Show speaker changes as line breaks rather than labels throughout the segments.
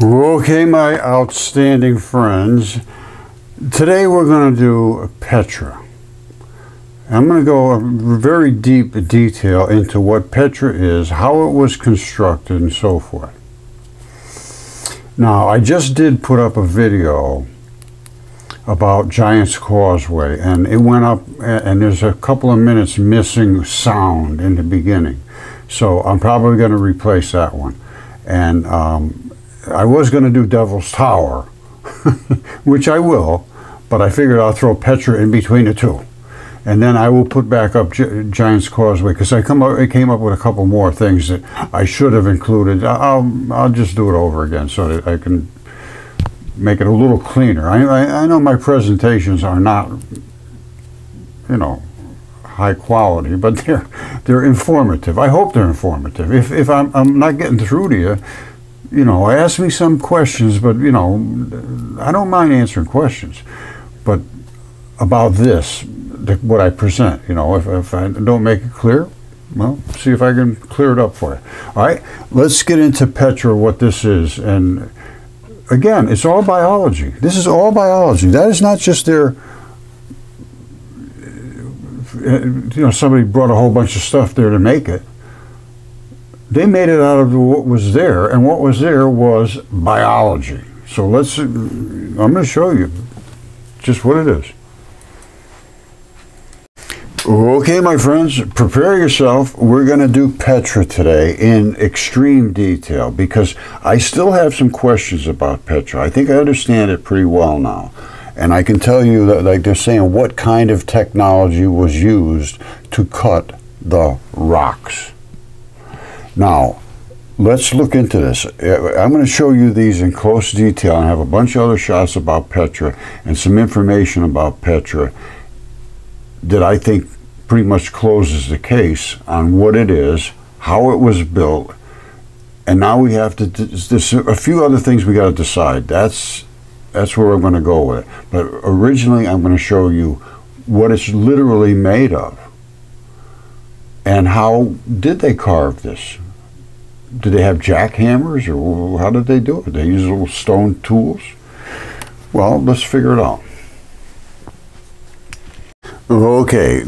Okay, my outstanding friends. Today we're going to do Petra. I'm going to go very deep detail into what Petra is, how it was constructed, and so forth. Now, I just did put up a video about Giant's Causeway, and it went up, and there's a couple of minutes missing sound in the beginning. So I'm probably going to replace that one. And um, I was going to do Devil's Tower, which I will, but I figured I'll throw Petra in between the two. And then I will put back up Gi Giant's Causeway because I come up, I came up with a couple more things that I should have included. I'll, I'll just do it over again so that I can make it a little cleaner. I, I, I know my presentations are not, you know, high quality, but they're they're informative. I hope they're informative. If if I'm I'm not getting through to you, you know, ask me some questions, but, you know, I don't mind answering questions. But about this, what I present, you know, if, if I don't make it clear, well, see if I can clear it up for you. All right, let's get into Petra, what this is. And again, it's all biology. This is all biology. That is not just their, eh, you know, somebody brought a whole bunch of stuff there to make it they made it out of what was there, and what was there was biology. So let's, I'm going to show you just what it is. Okay, my friends, prepare yourself. We're going to do Petra today in extreme detail because I still have some questions about Petra. I think I understand it pretty well now. And I can tell you that, like they're saying, what kind of technology was used to cut the rocks. Now, let's look into this. Uh, I'm going to show you these in close detail and have a bunch of other shots about Petra and some information about Petra that I think pretty much closes the case on what it is, how it was built, and now we have to. There's a few other things we got to decide. That's that's where I'm going to go with it. But originally, I'm going to show you what it's literally made of, and how did they carve this? Did they have jackhammers or how did they do it? They use little stone tools? Well, let's figure it out. Okay,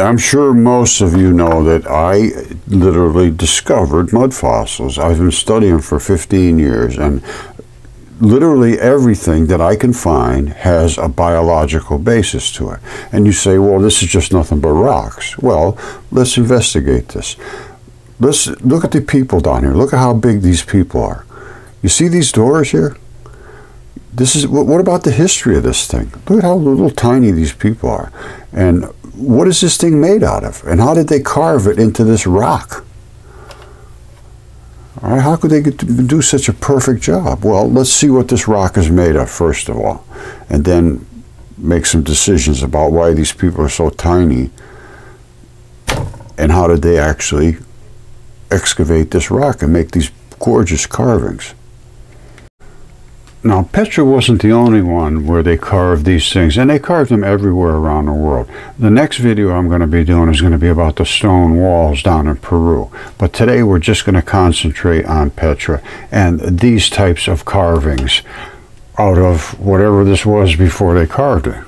I'm sure most of you know that I literally discovered mud fossils. I've been studying for 15 years, and literally everything that I can find has a biological basis to it. And you say, well, this is just nothing but rocks. Well, let's investigate this. Let's look at the people down here. Look at how big these people are. You see these doors here? This is what about the history of this thing? Look at how little tiny these people are. And what is this thing made out of? And how did they carve it into this rock? All right, how could they do such a perfect job? Well, let's see what this rock is made of, first of all, and then make some decisions about why these people are so tiny and how did they actually excavate this rock and make these gorgeous carvings. Now, Petra wasn't the only one where they carved these things, and they carved them everywhere around the world. The next video I'm going to be doing is going to be about the stone walls down in Peru. But today we're just going to concentrate on Petra and these types of carvings out of whatever this was before they carved it.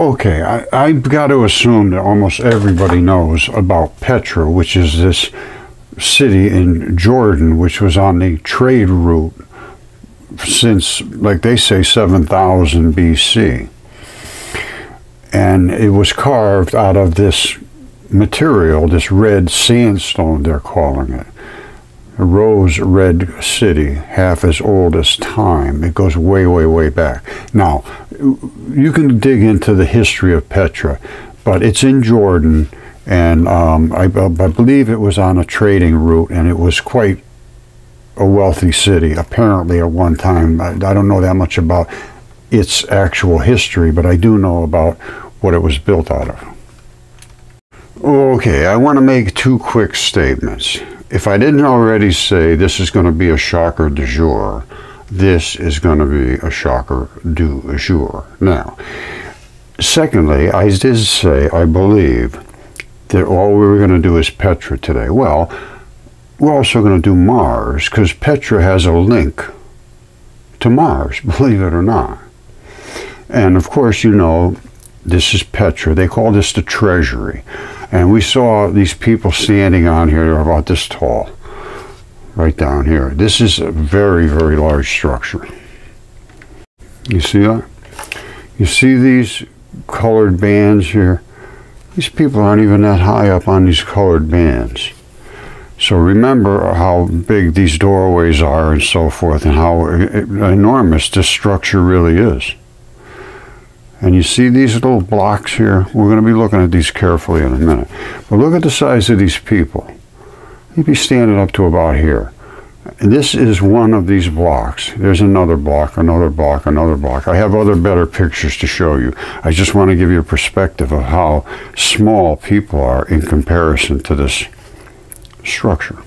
Okay, I, I've got to assume that almost everybody knows about Petra, which is this city in Jordan, which was on the trade route since, like they say, 7000 BC. And it was carved out of this material, this red sandstone, they're calling it a rose red city, half as old as time. It goes way, way, way back. Now, you can dig into the history of Petra, but it's in Jordan, and um, I, I believe it was on a trading route, and it was quite a wealthy city, apparently, at one time. I, I don't know that much about its actual history, but I do know about what it was built out of. Okay, I want to make two quick statements if I didn't already say this is going to be a shocker du jour, this is going to be a shocker du jour. Now, secondly, I did say I believe that all we were going to do is Petra today. Well, we're also going to do Mars because Petra has a link to Mars, believe it or not. And of course, you know, this is Petra. They call this the treasury. And we saw these people standing on here about this tall, right down here. This is a very, very large structure. You see that? You see these colored bands here? These people aren't even that high up on these colored bands. So remember how big these doorways are and so forth and how enormous this structure really is. And you see these little blocks here? We're going to be looking at these carefully in a minute. But look at the size of these people. You'd be standing up to about here. This is one of these blocks. There's another block, another block, another block. I have other better pictures to show you. I just want to give you a perspective of how small people are in comparison to this structure.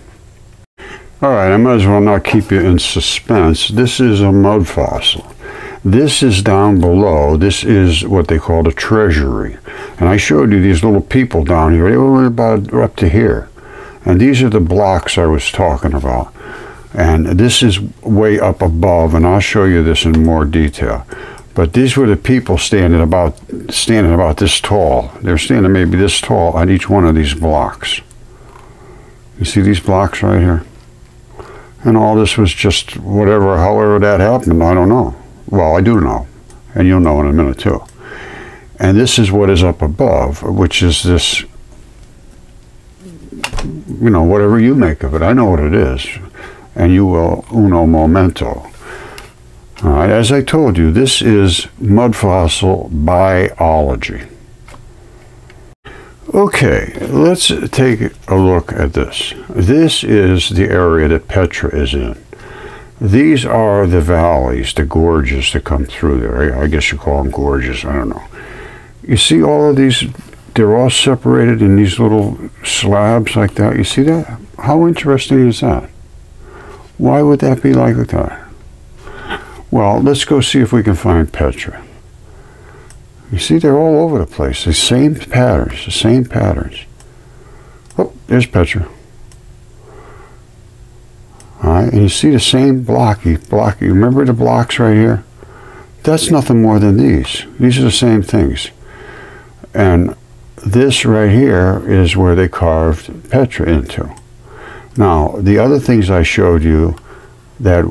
All right, I might as well not keep you in suspense. This is a mud fossil. This is down below. This is what they call the treasury. And I showed you these little people down here. They were about up to here. And these are the blocks I was talking about. And this is way up above, and I'll show you this in more detail. But these were the people standing about standing about this tall. They're standing maybe this tall on each one of these blocks. You see these blocks right here? And all this was just whatever, however that happened, I don't know. Well, I do know, and you'll know in a minute too. And this is what is up above, which is this, you know, whatever you make of it. I know what it is, and you will uno momento. All right, as I told you, this is mud fossil biology. Okay, let's take a look at this. This is the area that Petra is in. These are the valleys, the gorges that come through there. I guess you call them gorges, I don't know. You see all of these, they're all separated in these little slabs like that. You see that? How interesting is that? Why would that be like that? Well, let's go see if we can find Petra. You see, they're all over the place. The same patterns, the same patterns. Oh, there's Petra. All right, and you see the same blocky, blocky. Remember the blocks right here? That's nothing more than these. These are the same things. And this right here is where they carved Petra into. Now, the other things I showed you that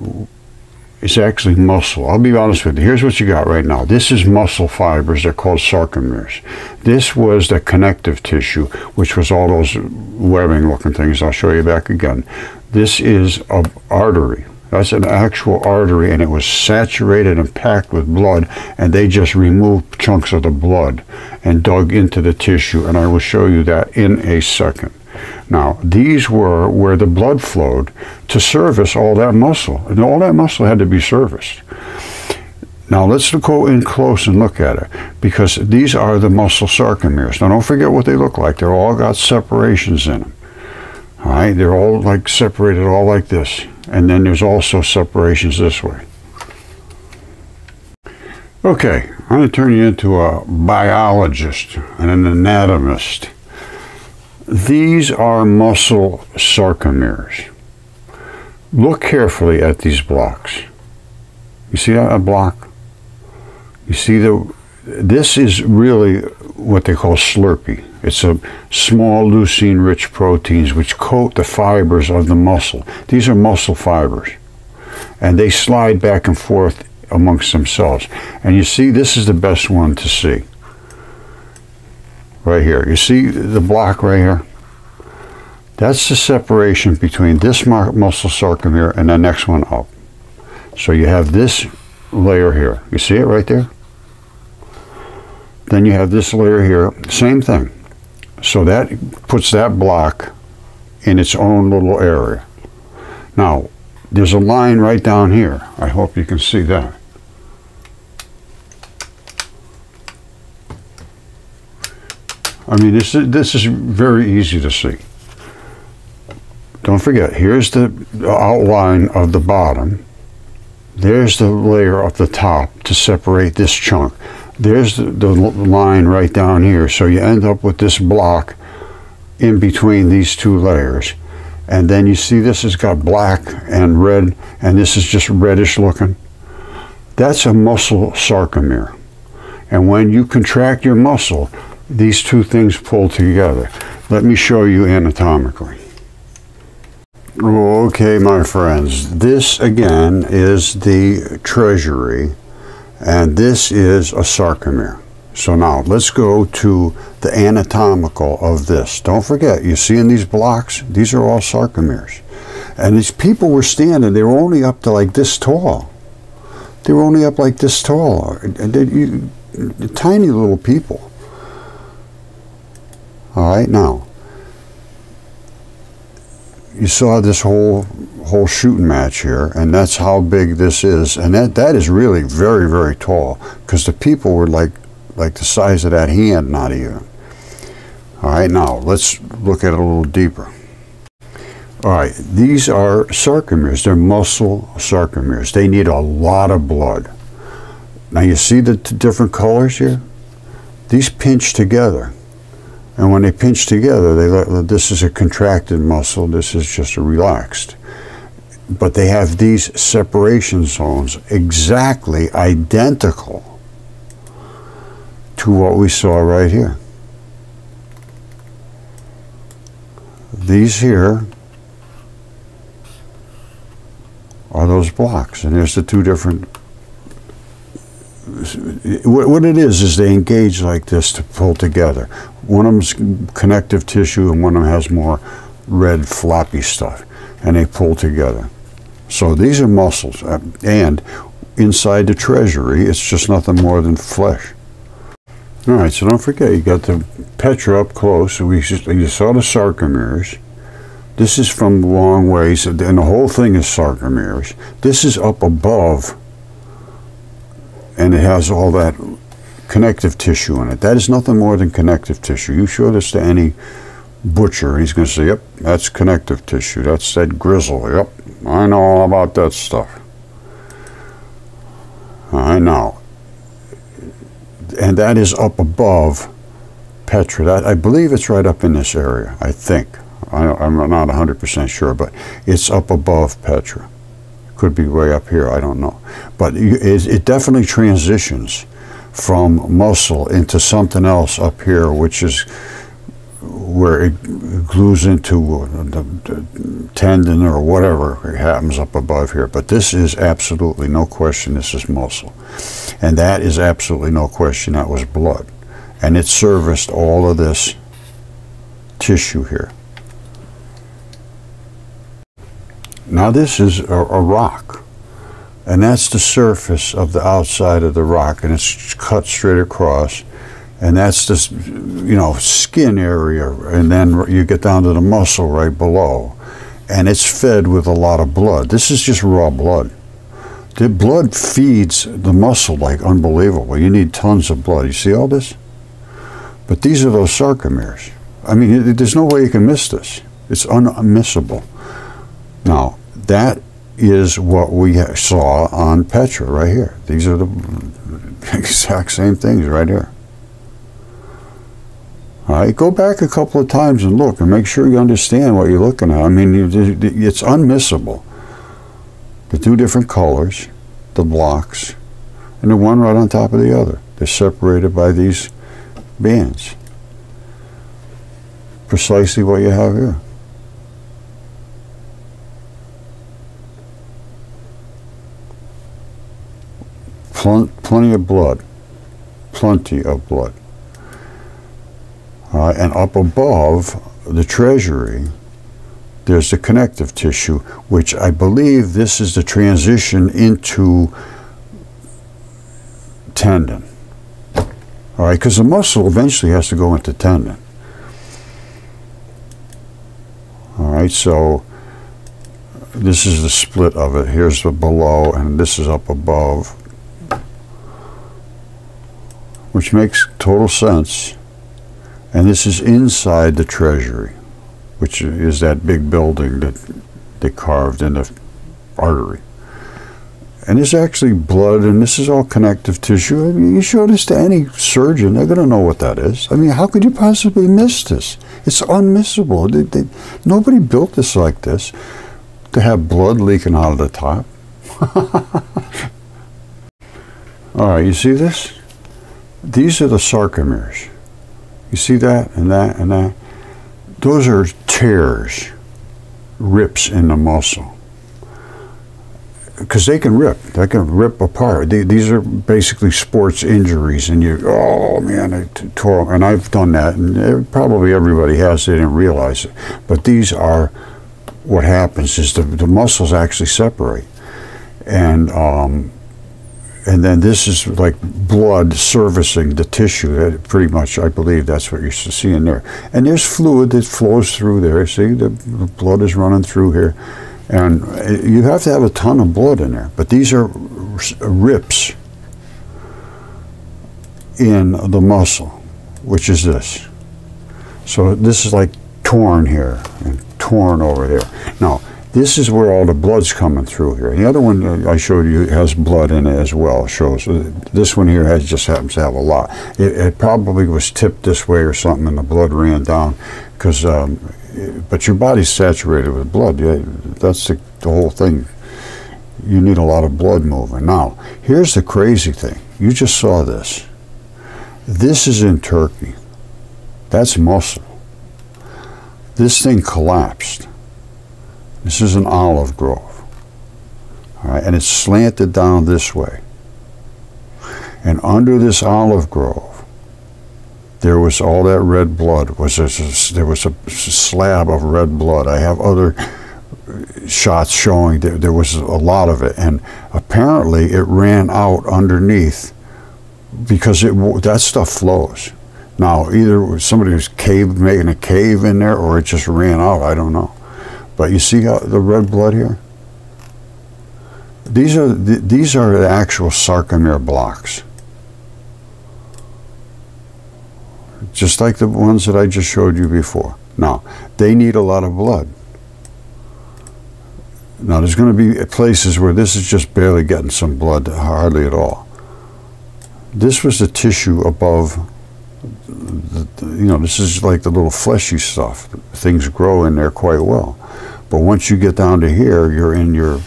is actually muscle. I'll be honest with you. Here's what you got right now. This is muscle fibers. They're called sarcomeres. This was the connective tissue, which was all those webbing looking things. I'll show you back again. This is an artery. That's an actual artery, and it was saturated and packed with blood, and they just removed chunks of the blood and dug into the tissue, and I will show you that in a second. Now, these were where the blood flowed to service all that muscle, and all that muscle had to be serviced. Now let's go in close and look at it because these are the muscle sarcomeres. Now don't forget what they look like. They're all got separations in them. All right, they're all like separated all like this. And then there's also separations this way. Okay, I'm going to turn you into a biologist and an anatomist. These are muscle sarcomeres. Look carefully at these blocks. You see a block? You see the this is really what they call slurpy. It's a small leucine-rich proteins which coat the fibers of the muscle. These are muscle fibers. And they slide back and forth amongst themselves. And you see, this is the best one to see. Right here. You see the block right here? That's the separation between this muscle sarcomere and the next one up. So you have this layer here. You see it right there? Then you have this layer here, same thing. So that puts that block in its own little area. Now, there's a line right down here. I hope you can see that. I mean, this is, this is very easy to see. Don't forget, here's the outline of the bottom. There's the layer of the top to separate this chunk there's the, line right down here. So you end up with this block in between these two layers. and then you see this has got black and red, and this is just reddish looking. That's a muscle sarcomere. And when you contract your muscle, these two things pull together. Let me show you anatomically. Okay, my friends, this again is the treasury, and this is a sarcomere. So now let's go to the anatomical of this. Don't forget, you see in these blocks, these are all sarcomeres. And these people were standing, they were only up to like this tall. They were only up like this tall. They, tiny little people. All right, now you saw this whole whole shooting match here, and that's how big this is, and that that is really very very tall because the people were like like the size of that hand, not even. All right, now let's look at it a little deeper. All right, these are sarcomeres. They're muscle sarcomeres. They need a lot of blood. Now you see the different colors here? These pinch together. And when they pinch together, they let, this is a contracted muscle, this is just a relaxed. But they have these separation zones exactly identical to what we saw right here. These here are those blocks, and there's the two different what it is is they engage like this to pull together. One of them's connective tissue and one of them has more red floppy stuff, and they pull together. So these are muscles, uh, and inside the treasury, it's just nothing more than flesh. All right, so don't forget, you got the Petra up close. We just, you saw the sarcomeres. This is from long ways, and the whole thing is sarcomeres. This is up above and it has all that connective tissue in it. That is nothing more than connective tissue. You show this to any butcher, he's going to say, yep, that's connective tissue. That's that grizzle. Yep, I know all about that stuff. I know. And that is up above Petra. That, I believe it's right up in this area, I think. I, am not 100% sure, but it's up above Petra could be way up here, I don't know. But it, it definitely transitions from muscle into something else up here, which is where it glues into the tendon or whatever happens up above here. But this is absolutely no question this is muscle. And that is absolutely no question that was blood. And it serviced all of this tissue here. Now this is a, a, rock, and that's the surface of the outside of the rock, and it's cut straight across, and that's this, you know, skin area, and then you get down to the muscle right below, and it's fed with a lot of blood. This is just raw blood. The blood feeds the muscle like unbelievable. You need tons of blood. You see all this? But these are those sarcomeres. I mean, there's no way you can miss this. It's unmissable. Now, that is what we saw on Petra right here. These are the exact same things right here. All right, go back a couple of times and look and make sure you understand what you're looking at. I mean, it's unmissable. The two different colors, the blocks, and the one right on top of the other. They're separated by these bands. Precisely what you have here. Pl plenty of blood. Plenty of blood. Uh, and up above the treasury, there's the connective tissue, which I believe this is the transition into tendon. All right, because the muscle eventually has to go into tendon. All right, so this is the split of it. Here's the below, and this is up above which makes total sense. And this is inside the treasury, which is that big building that they carved in the artery. And it's actually blood, and this is all connective tissue. I mean, you show this to any surgeon, they're going to know what that is. I mean, how could you possibly miss this? It's unmissable. They, they, nobody built this like this to have blood leaking out of the top. all right, you see this? These are the sarcomeres. You see that and that and that? Those are tears, rips in the muscle because they can rip. They can rip apart. These are basically sports injuries, and you, oh man, I tore. And I've done that, and probably everybody has. They didn't realize it, but these are what happens is the the muscles actually separate, and um, and then this is like blood servicing the tissue. That pretty much, I believe, that's what you're seeing there. And there's fluid that flows through there. See, the, blood is running through here and uh, you have to have a ton of blood in there. But these are rips in the muscle, which is this. So this is like torn here and torn over there. Now, this is where all the blood's coming through here. The other one I showed you has blood in it as well. Shows this one here has just happens to have a lot. It, it probably was tipped this way or something, and the blood ran down because um, but your body's saturated with blood. Yeah, that's the, the whole thing. You need a lot of blood moving. Now, here's the crazy thing. You just saw this. This is in Turkey. That's muscle. This thing collapsed. This is an olive grove. All right, and it's slanted down this way. And under this olive grove, there was all that red blood. Was there was a slab of red blood. I have other shots showing that there was a lot of it, and apparently it ran out underneath because it that stuff flows. Now, either somebody was cave making a cave in there, or it just ran out. I don't know. But you see the red blood here. These are the, these are the actual sarcomere blocks. just like the ones that I just showed you before. Now, they need a lot of blood. Now, there's going to be places where this is just barely getting some blood, hardly at all. This was the tissue above, the, you know, this is like the little fleshy stuff. Things grow in there quite well. But once you get down to here, you're in your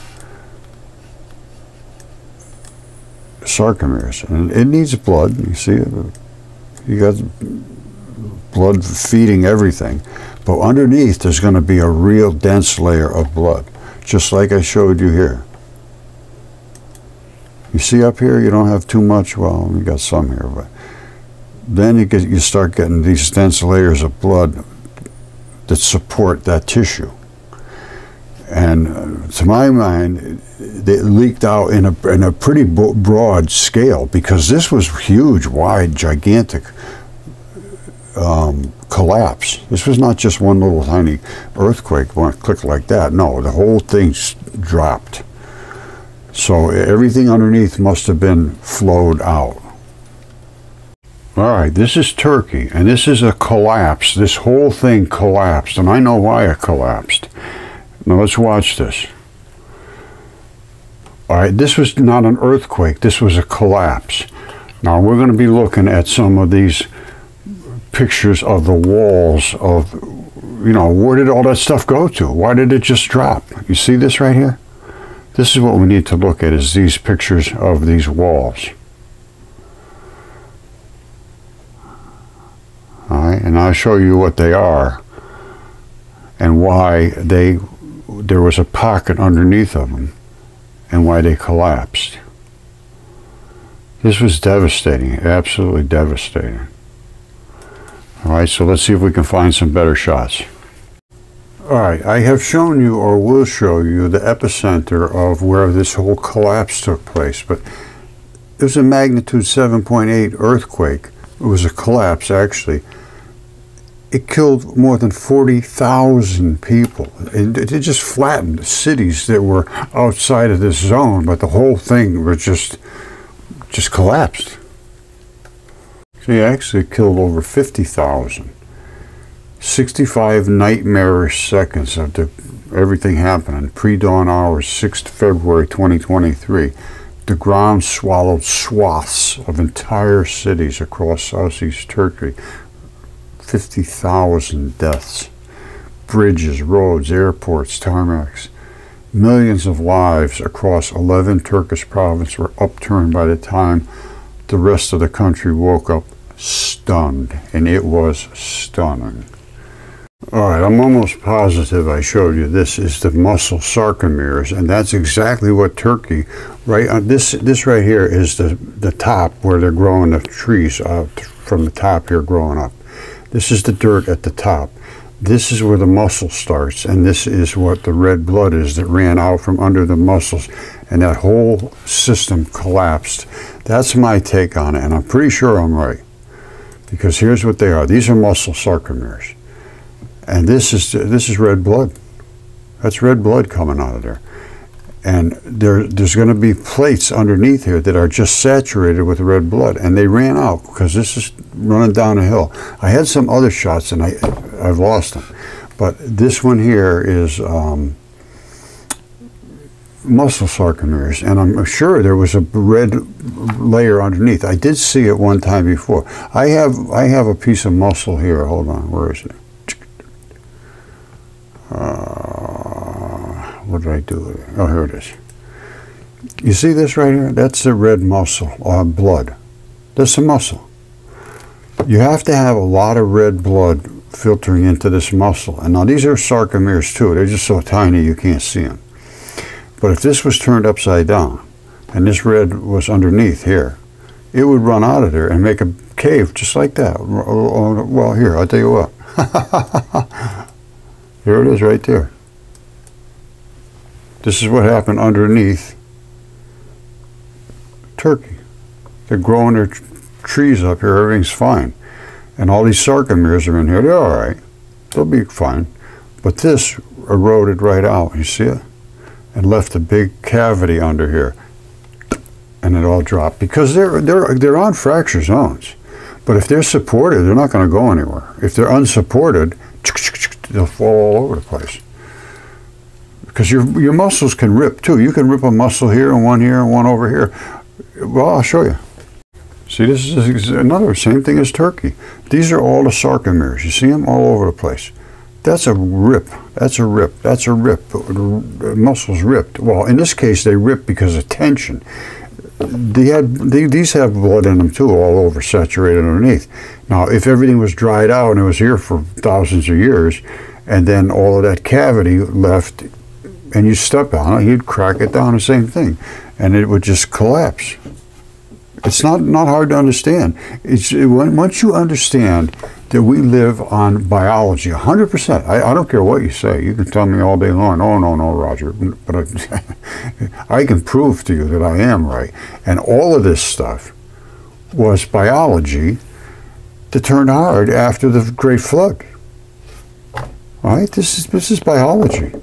sarcomeres. And it needs blood. You see? You got blood feeding everything. But underneath, there's going to be a real dense layer of blood, just like I showed you here. You see up here, you don't have too much. Well, we got some here, but then you get you start getting these dense layers of blood that support that tissue. And uh, to my mind, it leaked out in a, in a pretty broad scale because this was huge, wide, gigantic um, collapse. This was not just one little tiny earthquake, one click like that. No, the whole thing dropped. So everything underneath must have been flowed out. All right, this is Turkey, and this is a collapse. This whole thing collapsed, and I know why it collapsed. Now let's watch this. All right, this was not an earthquake. This was a collapse. Now we're going to be looking at some of these pictures of the walls of, you know, where did all that stuff go to? Why did it just drop? You see this right here? This is what we need to look at is these pictures of these walls. All right, and I'll show you what they are and why they there was a pocket underneath of them and why they collapsed. This was devastating, absolutely devastating. All right, so let's see if we can find some better shots. All right, I have shown you or will show you the epicenter of where this whole collapse took place, but it was a magnitude 7.8 earthquake. It was a collapse, actually. It killed more than 40,000 people. It, it just flattened cities that were outside of this zone, but the whole thing was just, just collapsed. So He actually killed over 50,000. 65 nightmarish seconds of the everything happening. Pre-dawn hours, 6th February 2023. The ground swallowed swaths of entire cities across southeast Turkey. 50,000 deaths. Bridges, roads, airports, tarmacs. Millions of lives across 11 Turkish provinces were upturned by the time the rest of the country woke up stunned. And it was stunning. All right, I'm almost positive I showed you this is the muscle sarcomeres, and that's exactly what Turkey, right on this this right here is the the top where they're growing the trees uh, from the top here growing up. This is the dirt at the top. This is where the muscle starts, and this is what the red blood is that ran out from under the muscles, and that whole system collapsed. That's my take on it, and I'm pretty sure I'm right. Because here's what they are. These are muscle sarcomeres. And this is this is red blood. That's red blood coming out of there. And there, there's going to be plates underneath here that are just saturated with red blood. And they ran out because this is running down a hill. I had some other shots and I, I've lost them. But this one here is um, muscle sarcomeres. And I'm sure there was a red layer underneath. I did see it one time before. I have, I have a piece of muscle here. Hold on. Where is it? Uh, what did I do? Oh, here it is. You see this right here? That's the red muscle, uh, blood. That's the muscle. You have to have a lot of red blood filtering into this muscle. And now these are sarcomeres too. They're just so tiny you can't see them. But if this was turned upside down and this red was underneath here, it would run out of there and make a cave just like that. Well, here, I'll tell you what. Here it is right there. This is what happened underneath Turkey. They're growing their trees up here, everything's fine. And all these sarcomeres are in here, they're all right. They'll be fine. But this eroded right out, you see it? And left a big cavity under here. And it all dropped because they're, they're, they're on fracture zones. But if they're supported, they're not going to go anywhere. If they're unsupported, they'll fall all over the place. Because your, your muscles can rip too. You can rip a muscle here and one here and one over here. Well, I'll show you. See, this is another same thing as Turkey. These are all the sarcomeres. You see them all over the place. That's a rip. That's a rip. That's a rip. The muscles ripped. Well, in this case, they rip because of tension. They had they, these have blood in them too, all over, saturated underneath. Now, if everything was dried out and it was here for thousands of years, and then all of that cavity left, and you step on it, you'd crack it down the same thing, and it would just collapse. It's not, not hard to understand. It's when, once you understand that we live on biology, 100%. I, I don't care what you say. You can tell me all day long, oh, no, no, Roger. But I, I can prove to you that I am right. And all of this stuff was biology that turned hard after the Great Flood. All right? This is, this is biology.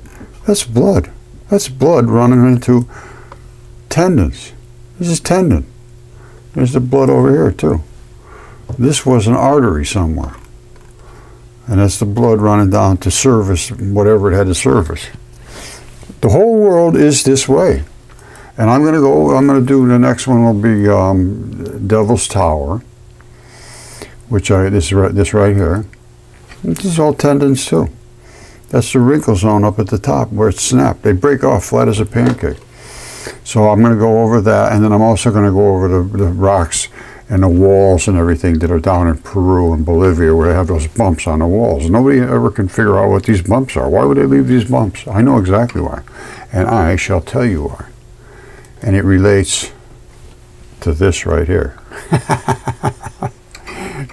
That's blood. That's blood running into tendons. This is tendon. There's the blood over here, too. This was an artery somewhere. And that's the blood running down to service whatever it had to service. The whole world is this way. And I'm going to go, I'm going to do, the next one will be um, Devil's Tower which are this this right here. This is all tendons too. That's the wrinkle zone up at the top where it's snapped. They break off flat as a pancake. So I'm going to go over that, and then I'm also going to go over the, the rocks and the walls and everything that are down in Peru and Bolivia where they have those bumps on the walls. Nobody ever can figure out what these bumps are. Why would they leave these bumps? I know exactly why. And I shall tell you why. And it relates to this right here.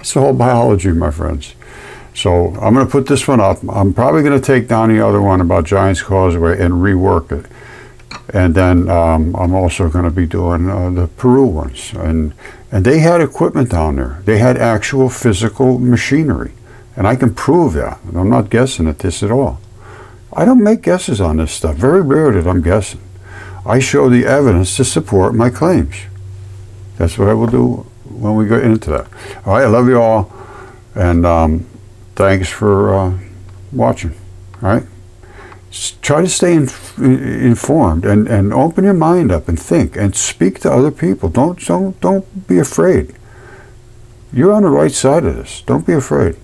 It's all biology, my friends. So I'm going to put this one up. I'm probably going to take down the other one about Giants Causeway and rework it. And then um, I'm also going to be doing uh, the Peru ones. And, and they had equipment down there. They had actual physical machinery. And I can prove that. I'm not guessing at this at all. I don't make guesses on this stuff. Very rare that I'm guessing. I show the evidence to support my claims. That's what I will do when we get into that. All right, I love you all, and um, thanks for uh, watching. All right, S- Try to stay in, informed and, and open your mind up and think and speak to other people. Don't don't don't be afraid. You're on the right side of this. Don't be afraid.